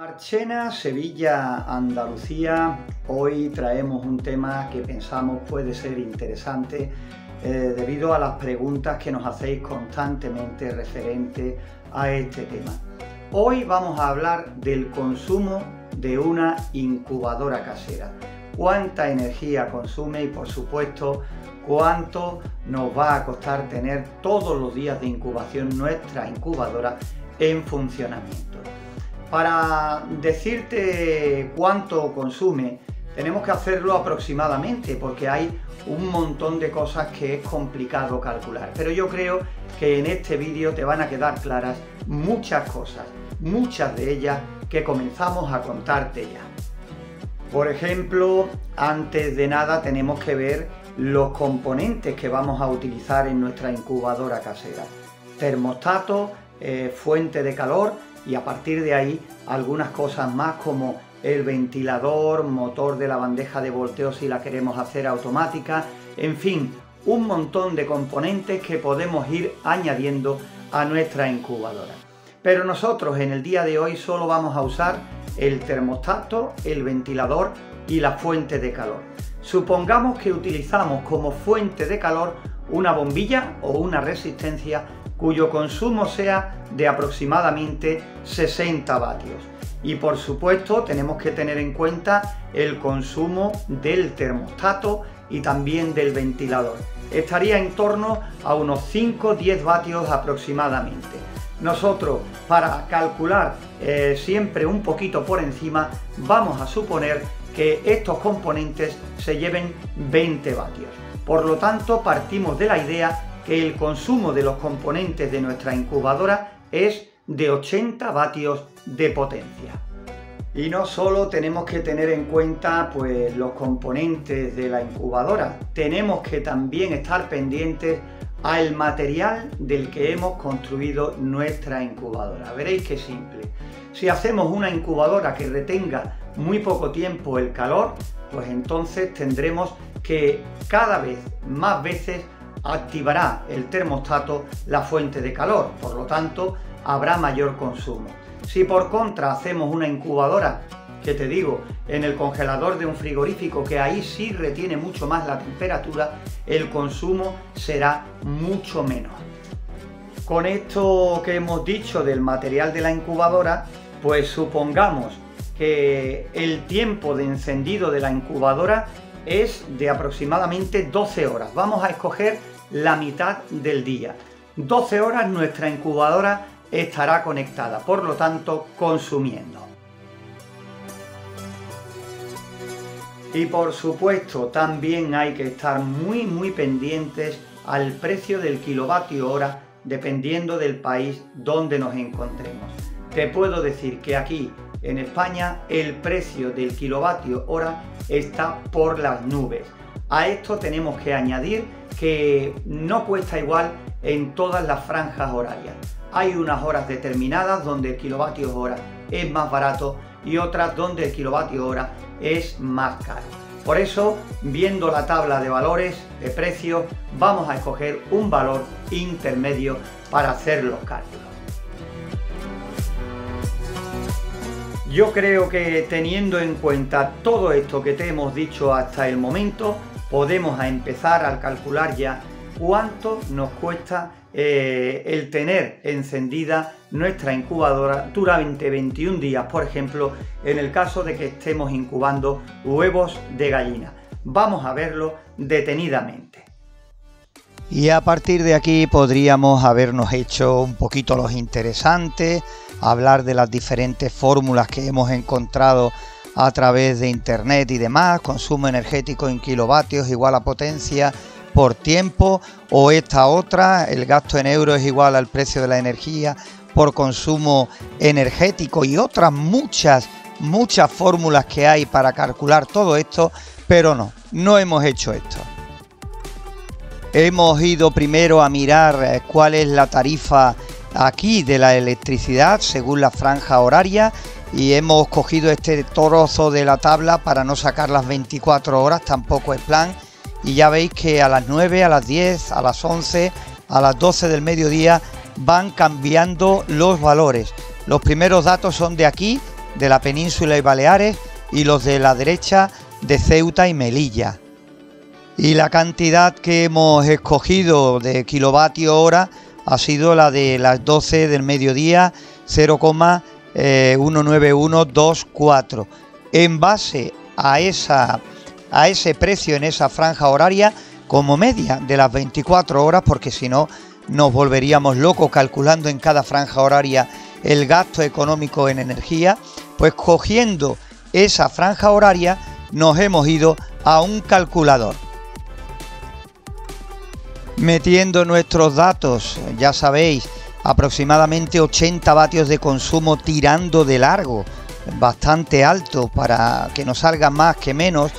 Marchena, Sevilla, Andalucía. Hoy traemos un tema que pensamos puede ser interesante eh, debido a las preguntas que nos hacéis constantemente referente a este tema. Hoy vamos a hablar del consumo de una incubadora casera. Cuánta energía consume y por supuesto cuánto nos va a costar tener todos los días de incubación nuestra incubadora en funcionamiento. Para decirte cuánto consume, tenemos que hacerlo aproximadamente porque hay un montón de cosas que es complicado calcular. Pero yo creo que en este vídeo te van a quedar claras muchas cosas, muchas de ellas que comenzamos a contarte ya. Por ejemplo, antes de nada tenemos que ver los componentes que vamos a utilizar en nuestra incubadora casera. Termostato, eh, fuente de calor y a partir de ahí algunas cosas más como el ventilador, motor de la bandeja de volteo si la queremos hacer automática, en fin, un montón de componentes que podemos ir añadiendo a nuestra incubadora. Pero nosotros en el día de hoy solo vamos a usar el termostato, el ventilador y la fuente de calor. Supongamos que utilizamos como fuente de calor una bombilla o una resistencia cuyo consumo sea de aproximadamente 60 vatios. Y por supuesto tenemos que tener en cuenta el consumo del termostato y también del ventilador. Estaría en torno a unos 5-10 vatios aproximadamente. Nosotros para calcular eh, siempre un poquito por encima vamos a suponer que estos componentes se lleven 20 vatios. Por lo tanto partimos de la idea que el consumo de los componentes de nuestra incubadora es de 80 vatios de potencia. Y no solo tenemos que tener en cuenta pues, los componentes de la incubadora, tenemos que también estar pendientes al material del que hemos construido nuestra incubadora. Veréis qué simple. Si hacemos una incubadora que retenga muy poco tiempo el calor, pues entonces tendremos que cada vez más veces activará el termostato la fuente de calor, por lo tanto habrá mayor consumo. Si por contra hacemos una incubadora, que te digo, en el congelador de un frigorífico, que ahí sí retiene mucho más la temperatura, el consumo será mucho menos. Con esto que hemos dicho del material de la incubadora, pues supongamos que el tiempo de encendido de la incubadora es de aproximadamente 12 horas. Vamos a escoger la mitad del día. 12 horas nuestra incubadora estará conectada, por lo tanto consumiendo. Y por supuesto también hay que estar muy muy pendientes al precio del kilovatio hora dependiendo del país donde nos encontremos. Te puedo decir que aquí en España el precio del kilovatio hora está por las nubes. A esto tenemos que añadir que no cuesta igual en todas las franjas horarias. Hay unas horas determinadas donde el kilovatio hora es más barato y otras donde el kilovatio hora es más caro. Por eso, viendo la tabla de valores, de precios, vamos a escoger un valor intermedio para hacer los cálculos. Yo creo que teniendo en cuenta todo esto que te hemos dicho hasta el momento, podemos empezar a calcular ya cuánto nos cuesta eh, el tener encendida nuestra incubadora durante 21 días, por ejemplo, en el caso de que estemos incubando huevos de gallina. Vamos a verlo detenidamente. Y a partir de aquí podríamos habernos hecho un poquito los interesantes, hablar de las diferentes fórmulas que hemos encontrado a través de internet y demás, consumo energético en kilovatios igual a potencia por tiempo o esta otra, el gasto en euros es igual al precio de la energía por consumo energético y otras muchas, muchas fórmulas que hay para calcular todo esto, pero no, no hemos hecho esto. Hemos ido primero a mirar eh, cuál es la tarifa aquí de la electricidad según la franja horaria y hemos cogido este trozo de la tabla para no sacar las 24 horas, tampoco es plan. Y ya veis que a las 9, a las 10, a las 11, a las 12 del mediodía van cambiando los valores. Los primeros datos son de aquí, de la península y Baleares y los de la derecha de Ceuta y Melilla. Y la cantidad que hemos escogido de kilovatio hora ha sido la de las 12 del mediodía 0,19124. En base a, esa, a ese precio en esa franja horaria como media de las 24 horas, porque si no nos volveríamos locos calculando en cada franja horaria el gasto económico en energía, pues cogiendo esa franja horaria nos hemos ido a un calculador. Metiendo nuestros datos, ya sabéis, aproximadamente 80 vatios de consumo tirando de largo, bastante alto para que nos salga más que menos,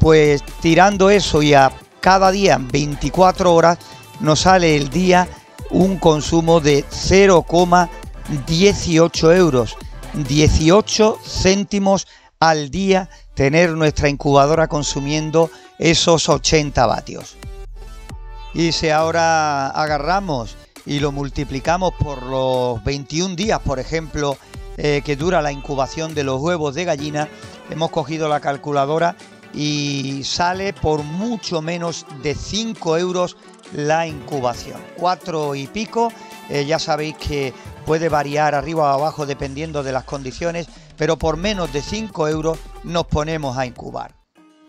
pues tirando eso y a cada día 24 horas nos sale el día un consumo de 0,18 euros, 18 céntimos al día tener nuestra incubadora consumiendo esos 80 vatios. Y si ahora agarramos y lo multiplicamos por los 21 días, por ejemplo, eh, que dura la incubación de los huevos de gallina, hemos cogido la calculadora y sale por mucho menos de 5 euros la incubación. 4 y pico, eh, ya sabéis que puede variar arriba o abajo dependiendo de las condiciones, pero por menos de 5 euros nos ponemos a incubar.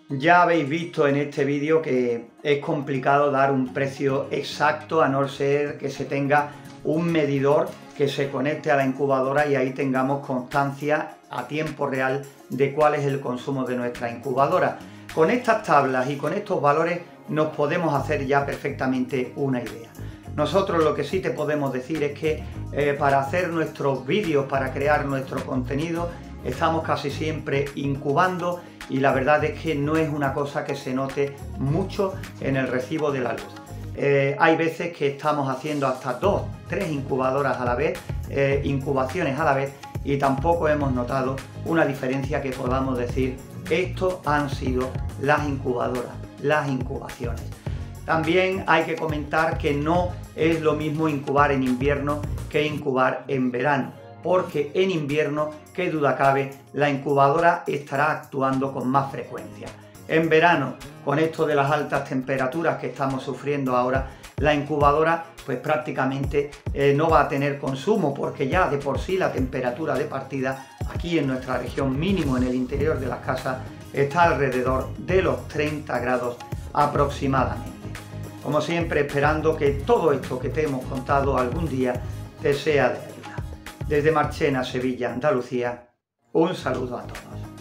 Ya habéis visto en este vídeo que es complicado dar un precio exacto a no ser que se tenga un medidor que se conecte a la incubadora y ahí tengamos constancia a tiempo real de cuál es el consumo de nuestra incubadora. Con estas tablas y con estos valores nos podemos hacer ya perfectamente una idea. Nosotros lo que sí te podemos decir es que eh, para hacer nuestros vídeos, para crear nuestro contenido, estamos casi siempre incubando y la verdad es que no es una cosa que se note mucho en el recibo de la luz. Eh, hay veces que estamos haciendo hasta dos, tres incubadoras a la vez, eh, incubaciones a la vez y tampoco hemos notado una diferencia que podamos decir esto han sido las incubadoras, las incubaciones. También hay que comentar que no es lo mismo incubar en invierno que incubar en verano porque en invierno, qué duda cabe, la incubadora estará actuando con más frecuencia. En verano, con esto de las altas temperaturas que estamos sufriendo ahora, la incubadora pues prácticamente eh, no va a tener consumo porque ya de por sí la temperatura de partida aquí en nuestra región mínimo en el interior de las casas está alrededor de los 30 grados aproximadamente. Como siempre esperando que todo esto que te hemos contado algún día te sea de desde Marchena, Sevilla, Andalucía, un saludo a todos.